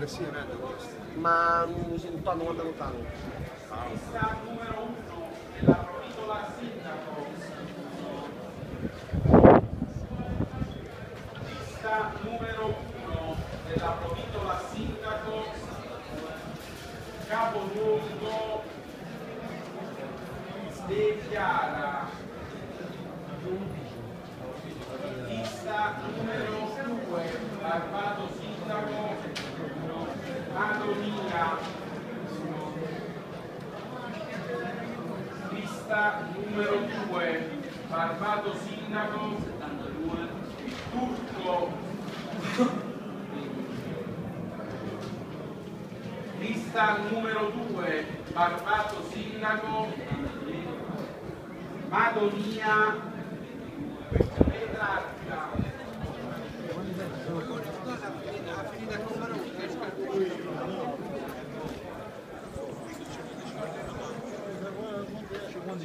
complessivamente questo. ma mm, si stanno guardando lontano. Lista numero 1 della Provitola Sindaco. Lista numero 1 della Provitola Sindaco. Capoluogo De Chiara. Lista numero 2 Barbato Sindaco. Madonia. Lista numero 2, Barbato Sindaco, Turco. Lista numero 2, Barbato Sindaco, Madonia,